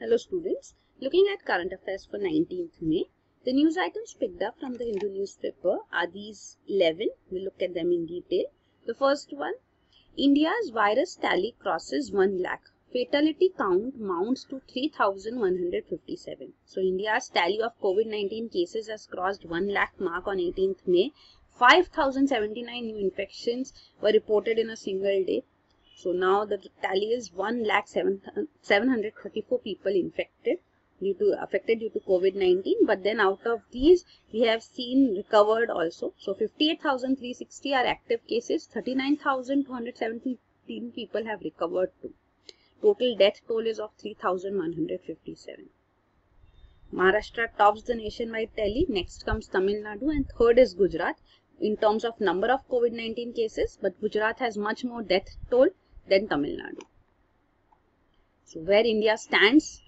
Hello students, looking at current affairs for 19th May, the news items picked up from the Hindu newspaper are these 11. We'll look at them in detail. The first one, India's virus tally crosses 1 lakh. Fatality count mounts to 3,157. So India's tally of COVID-19 cases has crossed 1 lakh mark on 18th May. 5,079 new infections were reported in a single day. So now the tally is 1 lakh 734 people infected due to affected due to COVID-19. But then out of these, we have seen recovered also. So 58,360 are active cases. 39,217 people have recovered too. Total death toll is of 3,157. Maharashtra tops the nationwide tally. Next comes Tamil Nadu and third is Gujarat in terms of number of COVID-19 cases. But Gujarat has much more death toll then Tamil Nadu. So where India stands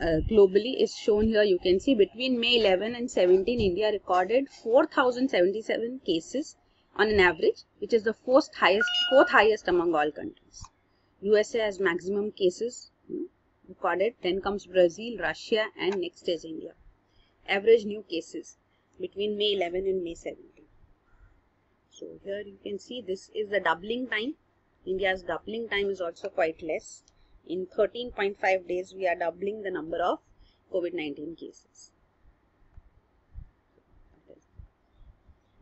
uh, globally is shown here. You can see between May 11 and 17, India recorded 4,077 cases on an average, which is the fourth highest, fourth highest among all countries. USA has maximum cases hmm, recorded. Then comes Brazil, Russia, and next is India. Average new cases between May 11 and May 17. So here you can see this is the doubling time India's doubling time is also quite less. In 13.5 days, we are doubling the number of COVID-19 cases.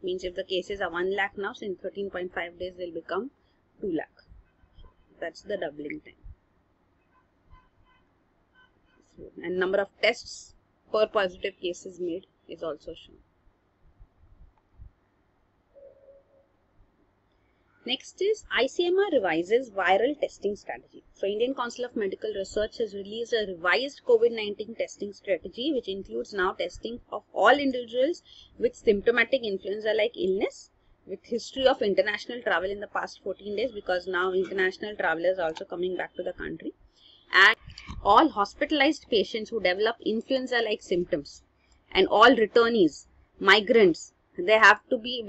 Means if the cases are 1 lakh now, so in 13.5 days, they'll become 2 lakh. That's the doubling time. And number of tests per positive cases made is also shown. Next is ICMR revises viral testing strategy. So Indian Council of Medical Research has released a revised COVID-19 testing strategy which includes now testing of all individuals with symptomatic influenza-like illness with history of international travel in the past 14 days because now international travelers are also coming back to the country and all hospitalized patients who develop influenza-like symptoms and all returnees, migrants, they have to be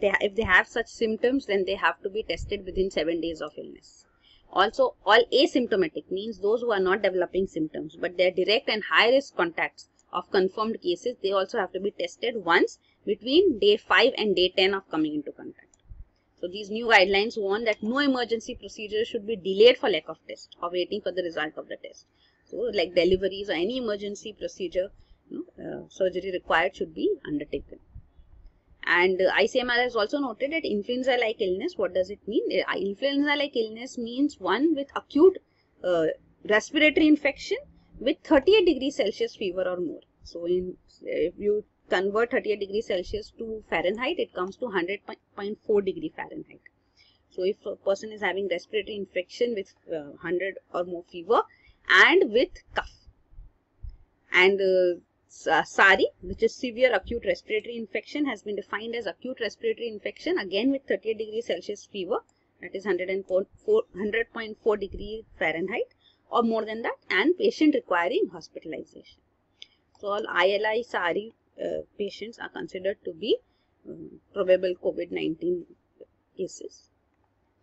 if they have such symptoms then they have to be tested within seven days of illness. Also all asymptomatic means those who are not developing symptoms but they are direct and high risk contacts of confirmed cases they also have to be tested once between day 5 and day 10 of coming into contact. So these new guidelines warn that no emergency procedure should be delayed for lack of test or waiting for the result of the test. So like deliveries or any emergency procedure you know, uh, surgery required should be undertaken and uh, ICMR has also noted that influenza-like illness, what does it mean? Uh, influenza-like illness means one with acute uh, respiratory infection with 38 degrees Celsius fever or more. So, in, if you convert 38 degrees Celsius to Fahrenheit, it comes to 100.4 degree Fahrenheit. So, if a person is having respiratory infection with uh, 100 or more fever and with cough and uh, SARI, which is severe acute respiratory infection, has been defined as acute respiratory infection again with 38 degrees Celsius fever, that is 100.4 degree Fahrenheit or more than that, and patient requiring hospitalization. So, all ILI SARI uh, patients are considered to be um, probable COVID-19 cases.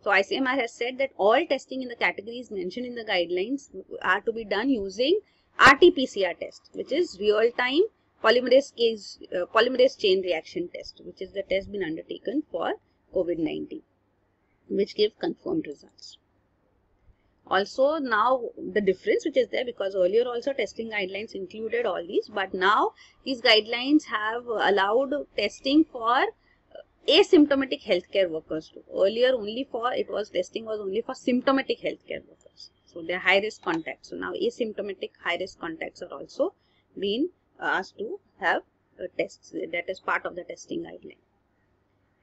So, ICMR has said that all testing in the categories mentioned in the guidelines are to be done using RT-PCR test, which is real-time polymerase, uh, polymerase chain reaction test, which is the test been undertaken for COVID-19, which give confirmed results. Also, now the difference which is there because earlier also testing guidelines included all these, but now these guidelines have allowed testing for asymptomatic healthcare workers too. Earlier only for, it was testing was only for symptomatic healthcare workers. So they are high risk contacts. So now asymptomatic high risk contacts are also being uh, asked to have uh, tests. That is part of the testing guideline.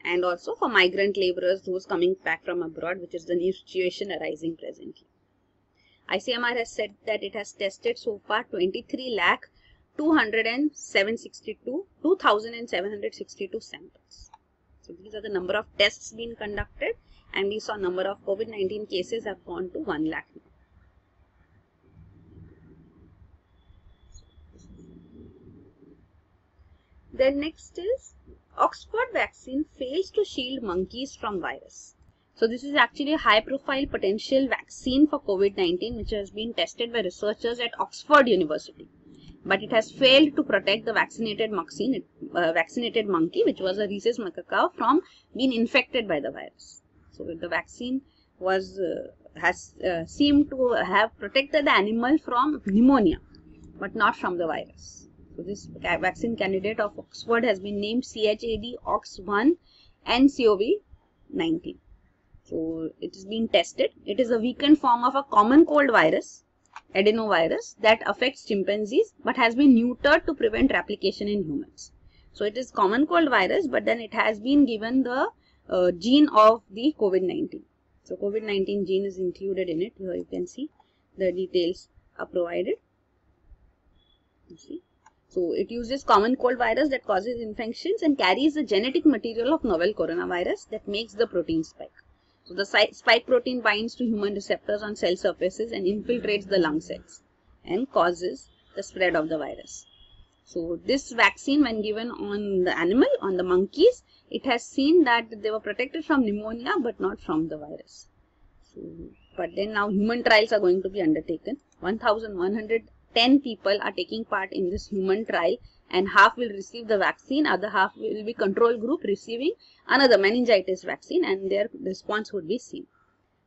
And also for migrant laborers, those coming back from abroad, which is the new situation arising presently. ICMR has said that it has tested so far 23 lakh 2,762 2,762 samples. So these are the number of tests being conducted and we saw number of COVID-19 cases have gone to 1 lakh Then next is Oxford vaccine fails to shield monkeys from virus. So this is actually a high profile potential vaccine for COVID-19 which has been tested by researchers at Oxford University. But it has failed to protect the vaccinated, moxine, uh, vaccinated monkey which was a rhesus macaque from being infected by the virus. So the vaccine was uh, has uh, seemed to have protected the animal from pneumonia but not from the virus. So this vaccine candidate of Oxford has been named CHAD OX1 NCOV19. So it is being tested. It is a weakened form of a common cold virus, adenovirus, that affects chimpanzees but has been neutered to prevent replication in humans. So it is common cold virus, but then it has been given the uh, gene of the COVID-19. So COVID-19 gene is included in it. Here you can see the details are provided. You see. So it uses common cold virus that causes infections and carries the genetic material of novel coronavirus that makes the protein spike. So the spike protein binds to human receptors on cell surfaces and infiltrates the lung cells and causes the spread of the virus. So this vaccine when given on the animal, on the monkeys, it has seen that they were protected from pneumonia but not from the virus. So, but then now human trials are going to be undertaken. 1110 people are taking part in this human trial and half will receive the vaccine, other half will be control group receiving another meningitis vaccine and their response would be seen.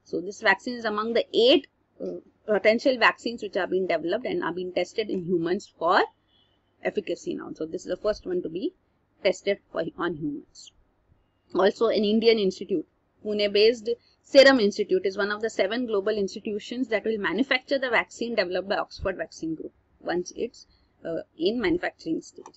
So this vaccine is among the eight uh, potential vaccines which are being developed and are being tested in humans for efficacy now. So this is the first one to be tested for, on humans. Also an Indian institute, Pune based Serum Institute is one of the seven global institutions that will manufacture the vaccine developed by Oxford Vaccine Group once it's uh, in manufacturing stage.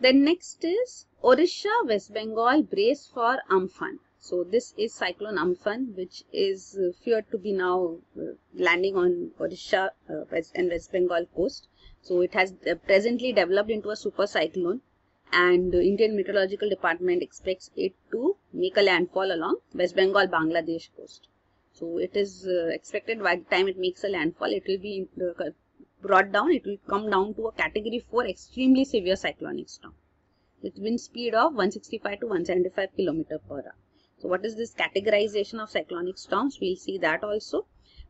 Then next is Orissa West Bengal brace for Amphan. So this is cyclone Amphan which is uh, feared to be now uh, landing on Orissa uh, and West Bengal coast. So it has uh, presently developed into a super cyclone and the Indian Meteorological Department expects it to make a landfall along West Bengal Bangladesh coast. So it is uh, expected by the time it makes a landfall, it will be uh, brought down, it will come down to a category 4 extremely severe cyclonic storm with wind speed of 165 to 175 km per hour. So what is this categorization of cyclonic storms? We'll see that also.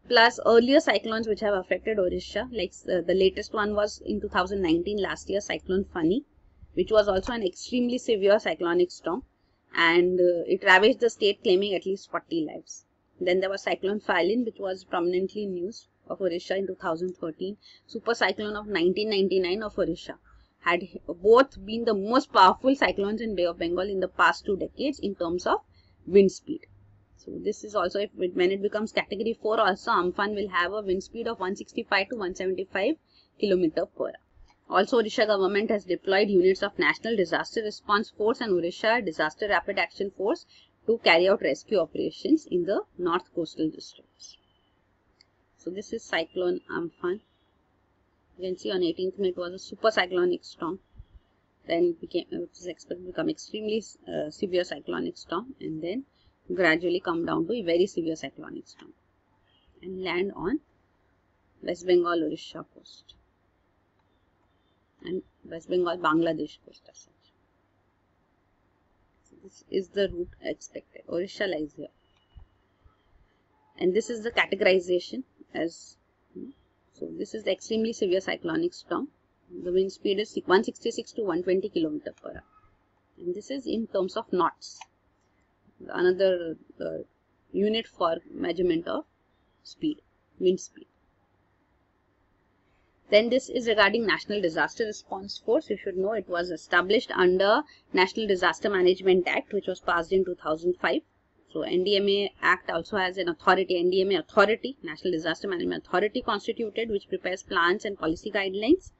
Plus earlier cyclones which have affected Orissa, like uh, the latest one was in 2019 last year, Cyclone Fani, which was also an extremely severe cyclonic storm and uh, it ravaged the state claiming at least 40 lives. Then there was Cyclone Phailin, which was prominently in news of Orissa in 2013. Super cyclone of 1999 of Orissa had both been the most powerful cyclones in Bay of Bengal in the past two decades in terms of wind speed. So this is also if it, when it becomes category 4 also Amphan will have a wind speed of 165 to 175 km per hour. Also, Odisha government has deployed units of National Disaster Response Force and Odisha Disaster Rapid Action Force to carry out rescue operations in the north coastal districts. So this is cyclone Amphan. You can see on 18th May it was a super cyclonic storm. Then it became it is expected to become extremely uh, severe cyclonic storm and then gradually come down to a very severe cyclonic storm and land on West Bengal Orissa coast and West Bengal Bangladesh coast as such. This is the route expected. Orissa lies here. And this is the categorization as so this is the extremely severe cyclonic storm. The wind speed is 166 to 120 km per hour. And this is in terms of knots. Another uh, unit for measurement of speed, wind speed. Then this is regarding National Disaster Response Force. You should know it was established under National Disaster Management Act which was passed in 2005. So NDMA Act also has an authority, NDMA authority, National Disaster Management Authority constituted which prepares plans and policy guidelines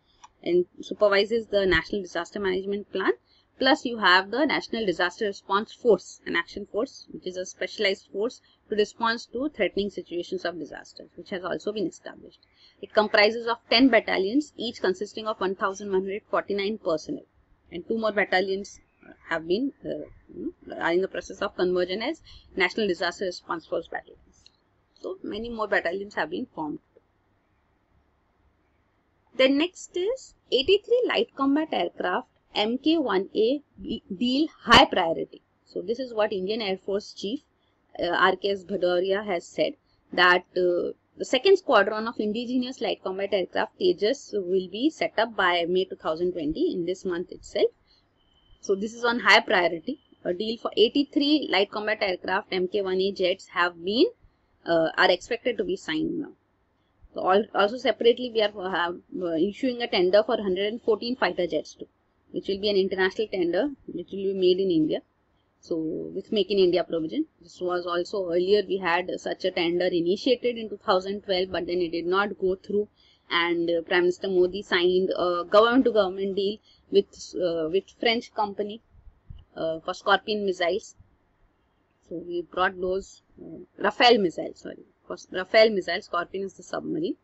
and supervises the National Disaster Management Plan. Plus you have the National Disaster Response Force, an action force which is a specialized force to respond to threatening situations of disasters which has also been established. It comprises of 10 battalions, each consisting of 1,149 personnel. And two more battalions have been uh, are in the process of conversion as National Disaster Response Force battalions. So many more battalions have been formed. Then next is 83 light combat aircraft MK1A deal high priority. So this is what Indian Air Force Chief uh, RKS Bhadauria has said that uh, the second squadron of indigenous light combat aircraft Tejas will be set up by May 2020 in this month itself. So this is on high priority. A deal for 83 light combat aircraft Mk1A jets have been uh, are expected to be signed now. So also separately we are uh, issuing a tender for 114 fighter jets too, which will be an international tender which will be made in India. So with Make in India provision, this was also earlier we had such a tender initiated in 2012, but then it did not go through. And uh, Prime Minister Modi signed a government-to-government deal with uh, with French company uh, for Scorpion missiles. So we brought those uh, Rafale missiles. Sorry, for Rafale missiles. Scorpion is the submarine.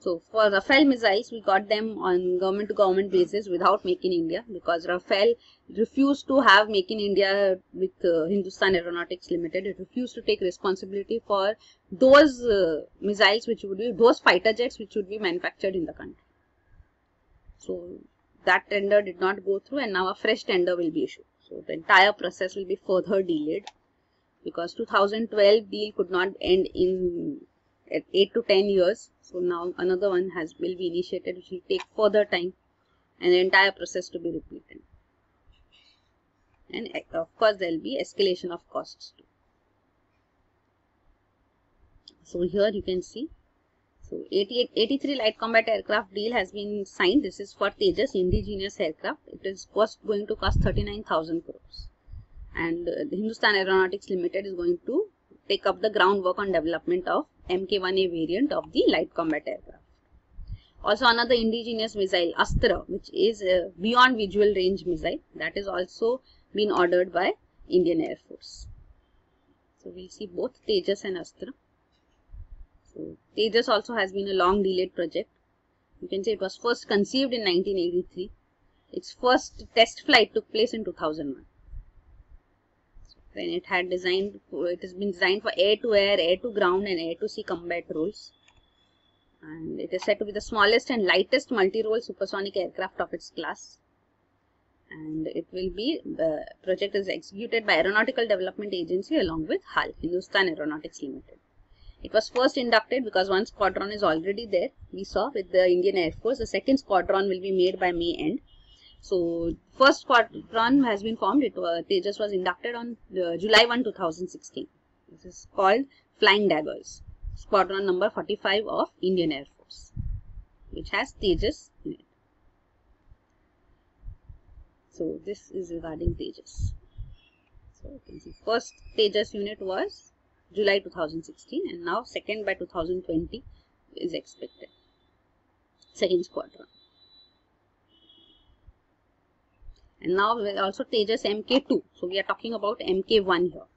So for Rafale missiles, we got them on government to government basis without Make in India because Rafale refused to have Make in India with uh, Hindustan Aeronautics Limited. It refused to take responsibility for those uh, missiles which would be, those fighter jets which would be manufactured in the country. So that tender did not go through and now a fresh tender will be issued. So the entire process will be further delayed because 2012 deal could not end in 8 to 10 years so now another one has will be initiated which will take further time and the entire process to be repeated. And of course there will be escalation of costs too. So here you can see so 88, 83 light combat aircraft deal has been signed. This is for Tejas indigenous aircraft. It is cost going to cost 39,000 crores. And uh, Hindustan Aeronautics Limited is going to take up the groundwork on development of Mk1A variant of the light combat aircraft. Also another indigenous missile, Astra, which is a beyond visual range missile that is also been ordered by Indian Air Force. So we'll see both Tejas and Astra. So Tejas also has been a long delayed project. You can say it was first conceived in 1983. Its first test flight took place in 2001 when it had designed it has been designed for air to air air to ground and air to sea combat roles and it is said to be the smallest and lightest multi-role supersonic aircraft of its class. And it will be the project is executed by aeronautical development agency along with HAL Hindustan Aeronautics Limited. It was first inducted because one squadron is already there. We saw with the Indian Air Force the second squadron will be made by May end so first squadron has been formed. It was, Tejas was inducted on uh, July 1, 2016. This is called Flying Daggers, squadron number 45 of Indian Air Force, which has Tejas in it. So this is regarding Tejas. So you can see first Tejas unit was July 2016 and now second by 2020 is expected. Second squadron. And now also Tejas MK2. So we are talking about MK1 here,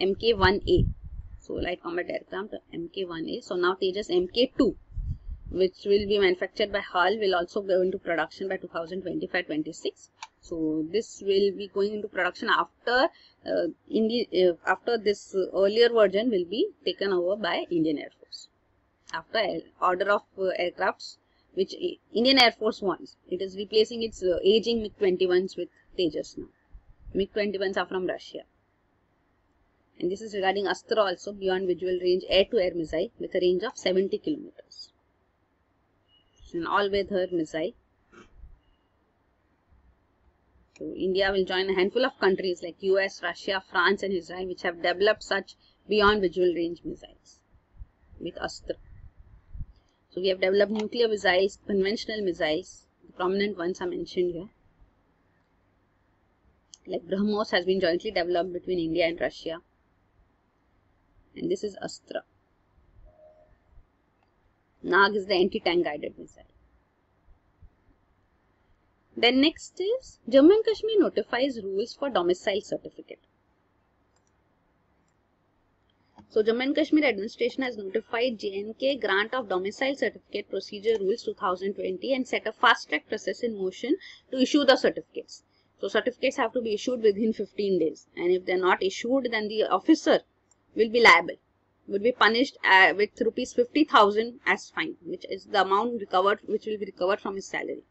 MK1A. So light combat aircraft MK1A. So now Tejas MK2, which will be manufactured by HAL, will also go into production by 2025-26. So this will be going into production after uh, Indi uh, after this uh, earlier version will be taken over by Indian Air Force. After order of uh, aircrafts which Indian Air Force wants. It is replacing its uh, aging MiG-21s with Tejas now. MiG-21s are from Russia. And this is regarding Astra also beyond visual range air-to-air -air missile with a range of 70 kilometers. It's an all-weather missile. So India will join a handful of countries like US, Russia, France and Israel which have developed such beyond visual range missiles with Astra. So we have developed nuclear missiles, conventional missiles. The prominent ones are mentioned here. Like BrahMos has been jointly developed between India and Russia. And this is Astra. Nag is the anti-tank guided missile. Then next is Jammu and Kashmir notifies rules for domicile certificate. So Jammu and Kashmir administration has notified J&K grant of domicile certificate procedure rules 2020 and set a fast track process in motion to issue the certificates. So certificates have to be issued within 15 days and if they are not issued then the officer will be liable would be punished uh, with rupees 50,000 as fine which is the amount recovered which will be recovered from his salary.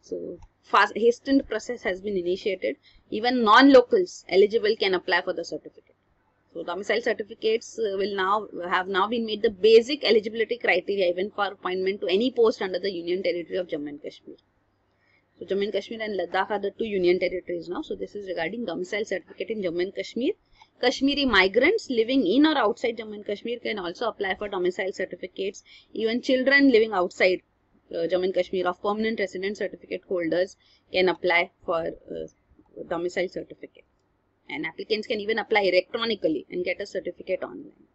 So fast hastened process has been initiated. Even non-locals eligible can apply for the certificate. So domicile certificates will now have now been made the basic eligibility criteria even for appointment to any post under the Union Territory of Jammu and Kashmir. So Jammu and Kashmir and Ladakh are the two union territories now. So this is regarding domicile certificate in Jammu and Kashmir. Kashmiri migrants living in or outside Jammu and Kashmir can also apply for domicile certificates. Even children living outside uh, Jammu and Kashmir of permanent resident certificate holders can apply for uh, domicile certificate and applicants can even apply electronically and get a certificate online.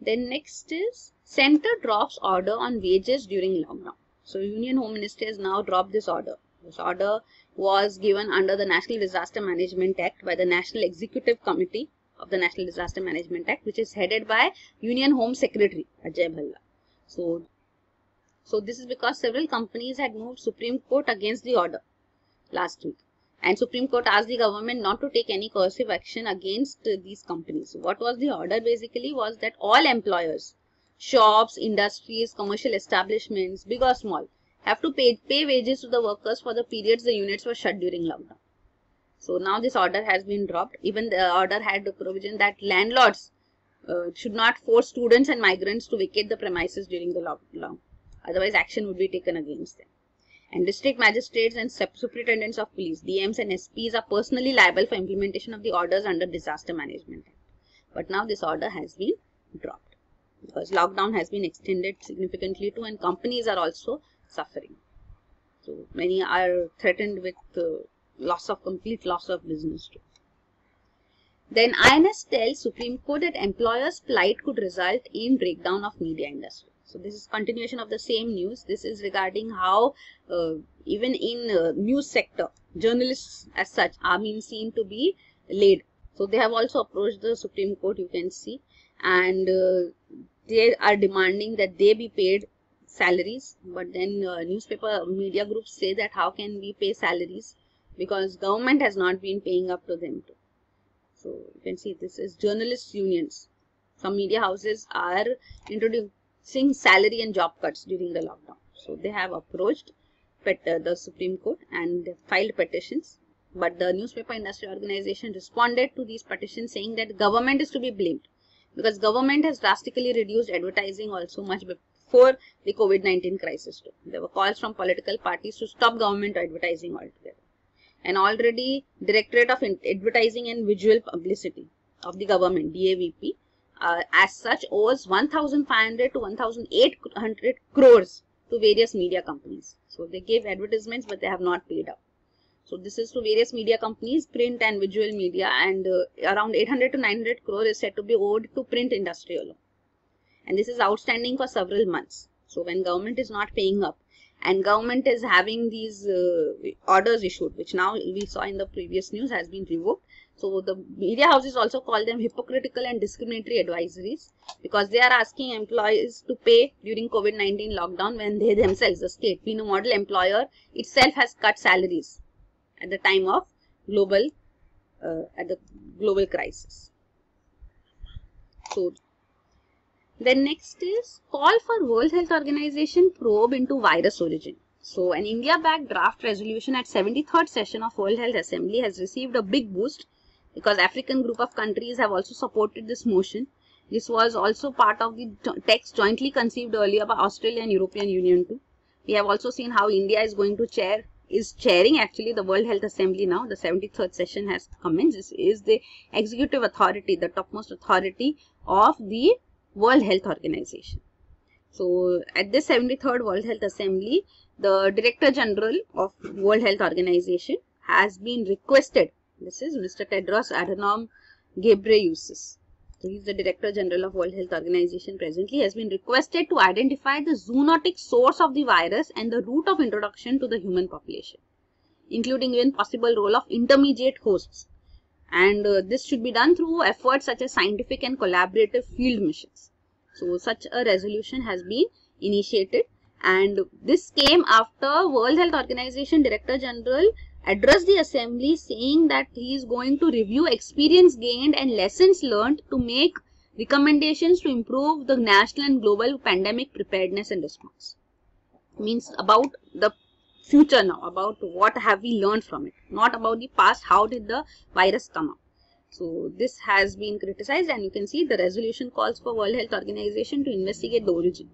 Then next is center drops order on wages during lockdown. So Union Home Ministry has now dropped this order. This order was given under the National Disaster Management Act by the National Executive Committee of the National Disaster Management Act which is headed by Union Home Secretary Ajay Bhalla. So, so this is because several companies had moved Supreme Court against the order last week and Supreme Court asked the government not to take any coercive action against these companies. What was the order basically was that all employers, shops, industries, commercial establishments, big or small, have to pay, pay wages to the workers for the periods the units were shut during lockdown. So now this order has been dropped. Even the order had the provision that landlords uh, should not force students and migrants to vacate the premises during the lockdown. Otherwise, action would be taken against them and district magistrates and superintendents of police, DMs and SPs are personally liable for implementation of the orders under Disaster Management Act. But now this order has been dropped because lockdown has been extended significantly too and companies are also suffering. So many are threatened with uh, loss of complete loss of business too. Then INS tells Supreme Court that employers' plight could result in breakdown of media industry. So this is continuation of the same news. This is regarding how uh, even in uh, news sector, journalists as such are being seen to be laid. So they have also approached the Supreme Court, you can see, and uh, they are demanding that they be paid salaries. But then uh, newspaper media groups say that how can we pay salaries because government has not been paying up to them too. So you can see this is journalists unions. Some media houses are introducing seeing salary and job cuts during the lockdown. So they have approached uh, the Supreme Court and filed petitions. But the newspaper industry organization responded to these petitions saying that government is to be blamed because government has drastically reduced advertising also much before the COVID-19 crisis too. There were calls from political parties to stop government advertising altogether. And already Directorate of Advertising and Visual Publicity of the government, DAVP, uh, as such owes 1500 to 1800 crores to various media companies. So they gave advertisements but they have not paid up. So this is to various media companies, print and visual media and uh, around 800 to 900 crores is said to be owed to print industry alone. And this is outstanding for several months. So when government is not paying up and government is having these uh, orders issued which now we saw in the previous news has been revoked so the media houses also call them hypocritical and discriminatory advisories because they are asking employees to pay during COVID-19 lockdown when they themselves, the state, a model employer, itself has cut salaries at the time of global, uh, at the global crisis. So then next is call for World Health Organization probe into virus origin. So an India-backed draft resolution at 73rd session of World Health Assembly has received a big boost because African group of countries have also supported this motion. This was also part of the text jointly conceived earlier by Australia and European Union too. We have also seen how India is going to chair, is chairing actually the World Health Assembly now. The 73rd session has commenced. This is the executive authority, the topmost authority of the World Health Organization. So at this 73rd World Health Assembly, the Director General of World Health Organization has been requested this is Mr. Tedros Adhanom Ghebreyesus. He is the Director General of World Health Organization presently. Has been requested to identify the zoonotic source of the virus and the route of introduction to the human population, including even possible role of intermediate hosts. And uh, this should be done through efforts such as scientific and collaborative field missions. So such a resolution has been initiated and this came after World Health Organization Director General addressed the assembly saying that he is going to review experience gained and lessons learned to make recommendations to improve the national and global pandemic preparedness and response. means about the future now, about what have we learned from it, not about the past, how did the virus come up. So this has been criticized and you can see the resolution calls for World Health Organization to investigate the origin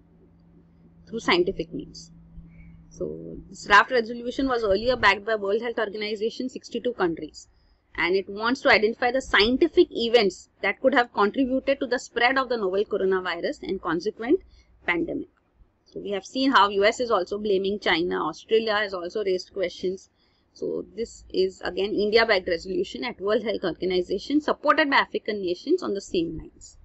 through scientific means. So this draft resolution was earlier backed by World Health Organization 62 countries and it wants to identify the scientific events that could have contributed to the spread of the novel coronavirus and consequent pandemic. So we have seen how US is also blaming China, Australia has also raised questions. So this is again India backed resolution at World Health Organization supported by African nations on the same lines.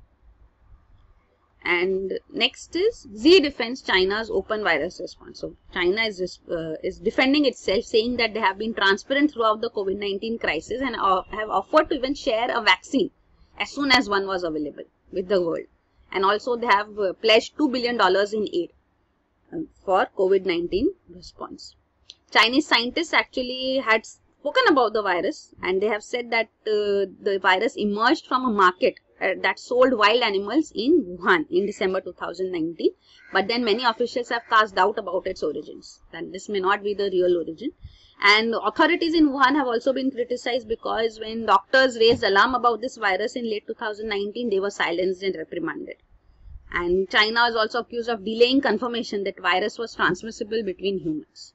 And next is Xi defends China's open virus response. So China is, uh, is defending itself saying that they have been transparent throughout the COVID-19 crisis and uh, have offered to even share a vaccine as soon as one was available with the world. And also they have uh, pledged $2 billion in aid for COVID-19 response. Chinese scientists actually had spoken about the virus and they have said that uh, the virus emerged from a market uh, that sold wild animals in Wuhan in December 2019. But then many officials have cast doubt about its origins and this may not be the real origin. And authorities in Wuhan have also been criticized because when doctors raised alarm about this virus in late 2019, they were silenced and reprimanded. And China is also accused of delaying confirmation that virus was transmissible between humans.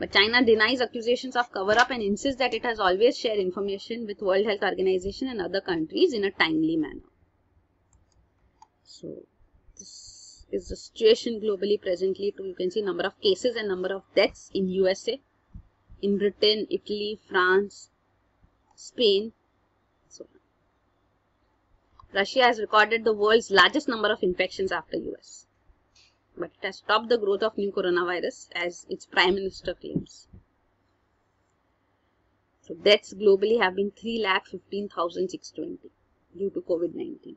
But China denies accusations of cover-up and insists that it has always shared information with World Health Organization and other countries in a timely manner. So, this is the situation globally presently. You can see number of cases and number of deaths in USA, in Britain, Italy, France, Spain, So, Russia has recorded the world's largest number of infections after US. But it has stopped the growth of new coronavirus as its prime minister claims. So deaths globally have been 3,15,620 due to COVID-19.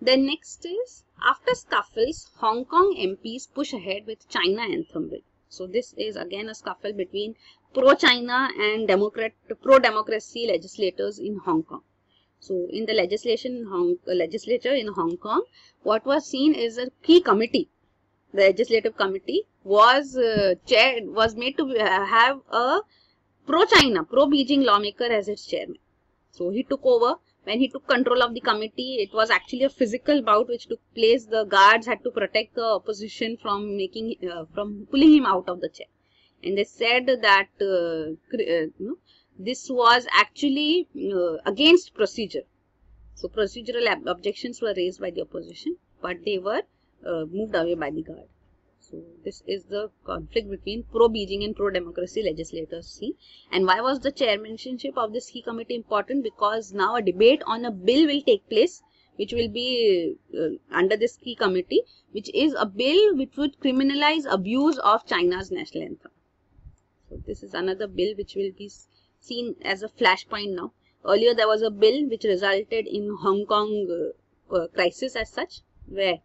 Then next is, after scuffles, Hong Kong MPs push ahead with China anthem bill. So this is again a scuffle between pro-China and Democrat, pro-democracy legislators in Hong Kong. So in the legislation uh, legislature in Hong Kong, what was seen is a key committee. The legislative committee was uh, chair was made to uh, have a pro-China, pro-Beijing lawmaker as its chairman. So he took over when he took control of the committee, it was actually a physical bout which took place. The guards had to protect the opposition from making, uh, from pulling him out of the chair. And they said that uh, uh, you know, this was actually uh, against procedure. So procedural objections were raised by the opposition, but they were uh, moved away by the guard. So this is the conflict between pro-Beijing and pro-democracy legislators see. And why was the chairmanship of this key committee important? Because now a debate on a bill will take place which will be uh, under this key committee which is a bill which would criminalize abuse of China's national anthem. So this is another bill which will be seen as a flashpoint now. Earlier there was a bill which resulted in Hong Kong uh, uh, crisis as such where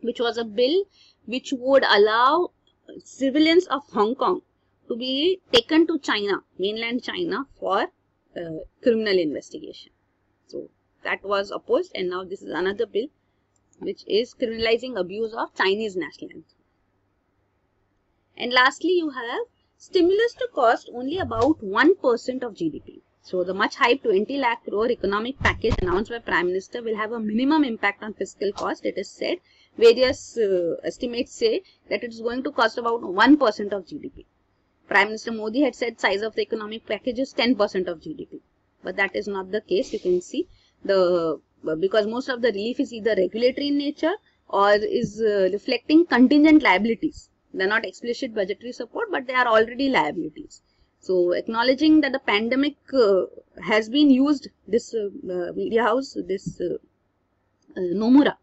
which was a bill which would allow civilians of Hong Kong to be taken to China, mainland China for uh, criminal investigation. So that was opposed and now this is another bill which is criminalizing abuse of Chinese national anthem. And lastly you have stimulus to cost only about 1% of GDP. So the much hyped 20 lakh crore economic package announced by Prime Minister will have a minimum impact on fiscal cost, it is said, various uh, estimates say that it is going to cost about 1% of GDP. Prime Minister Modi had said size of the economic package is 10% of GDP. But that is not the case. You can see the because most of the relief is either regulatory in nature or is uh, reflecting contingent liabilities. They are not explicit budgetary support, but they are already liabilities. So acknowledging that the pandemic uh, has been used, this uh, media house, this uh, uh Nomura,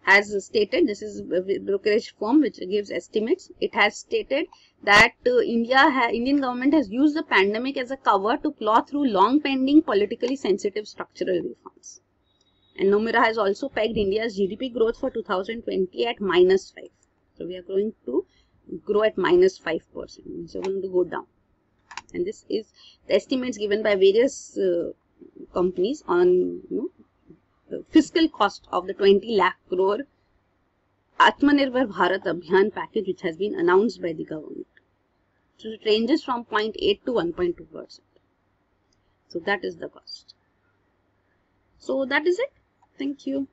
has stated, this is a brokerage firm which gives estimates, it has stated that uh, India Indian government has used the pandemic as a cover to plow through long pending politically sensitive structural reforms. And Nomura has also pegged India's GDP growth for 2020 at minus 5. So we are going to grow at minus 5%. So going to go down. And this is the estimates given by various uh, companies on you know, fiscal cost of the 20 lakh crore Atmanirbhar Bharat Abhiyan package which has been announced by the government. So it ranges from 0.8 to 1.2 percent. So that is the cost. So that is it. Thank you.